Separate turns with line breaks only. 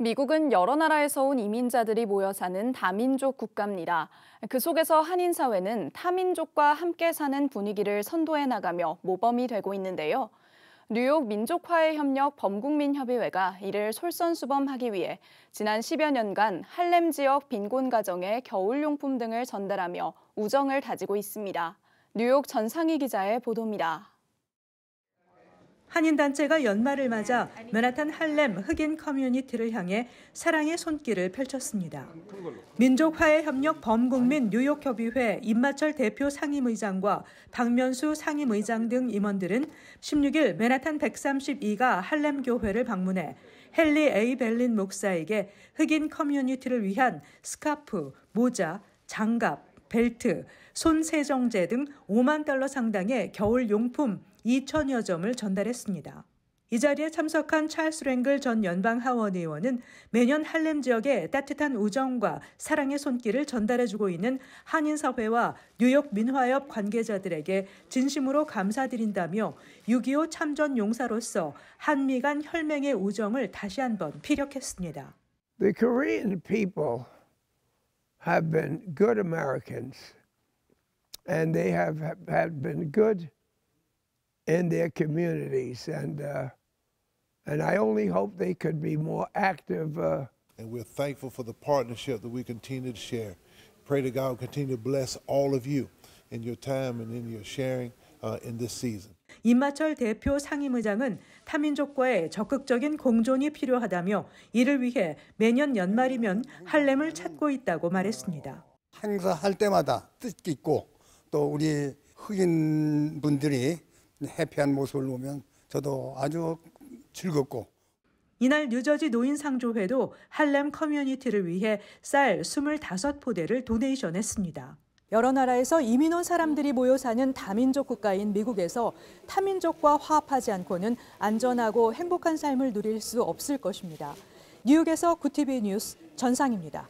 미국은 여러 나라에서 온 이민자들이 모여 사는 다민족 국가입니다. 그 속에서 한인 사회는 타민족과 함께 사는 분위기를 선도해 나가며 모범이 되고 있는데요. 뉴욕 민족화해협력 범국민협의회가 이를 솔선수범하기 위해 지난 10여 년간 할렘 지역 빈곤 가정에 겨울용품 등을 전달하며 우정을 다지고 있습니다. 뉴욕 전상희 기자의 보도입니다.
한인단체가 연말을 맞아 맨하탄 할렘 흑인 커뮤니티를 향해 사랑의 손길을 펼쳤습니다. 민족화해 협력 범국민 뉴욕협의회 임마철 대표 상임의장과 박면수 상임의장 등 임원들은 16일 맨하탄 132가 할렘 교회를 방문해 헨리 에이 벨린 목사에게 흑인 커뮤니티를 위한 스카프, 모자, 장갑, 벨트, 손 세정제 등 5만 달러 상당의 겨울 용품 2천여 점을 전달했습니다. 이 자리에 참석한 찰스 랭글 전 연방 하원 의원은 매년 할렘 지역에 따뜻한 우정과 사랑의 손길을 전달해주고 있는 한인사회와 뉴욕 민화협 관계자들에게 진심으로 감사드린다며 6.25 참전 용사로서 한미 간 혈맹의 우정을 다시 한번 피력했습니다.
The Korean people have been good Americans and they have, have been good in their communities. And, uh, and I only hope they could be more active. Uh,
and we're thankful for the partnership that we continue to share. Pray to God continue to bless all of you in your time and in your sharing uh, in this season.
임마철 대표 상임의장은 타민족과의 적극적인 공존이 필요하다며 이를 위해 매년 연말이면 할렘을 찾고 있다고 말했습니다.
행사할 때마다 뜻깊고 또 우리 흑인 분들이 해피한 모습을 보면 저도 아주 즐겁고
이날 뉴저지 노인상조회도 할렘 커뮤니티를 위해 쌀 25포대를 도네이션했습니다. 여러 나라에서 이민 온 사람들이 모여 사는 다민족 국가인 미국에서 타민족과 화합하지 않고는 안전하고 행복한 삶을 누릴 수 없을 것입니다. 뉴욕에서 구티비 뉴스 전상입니다.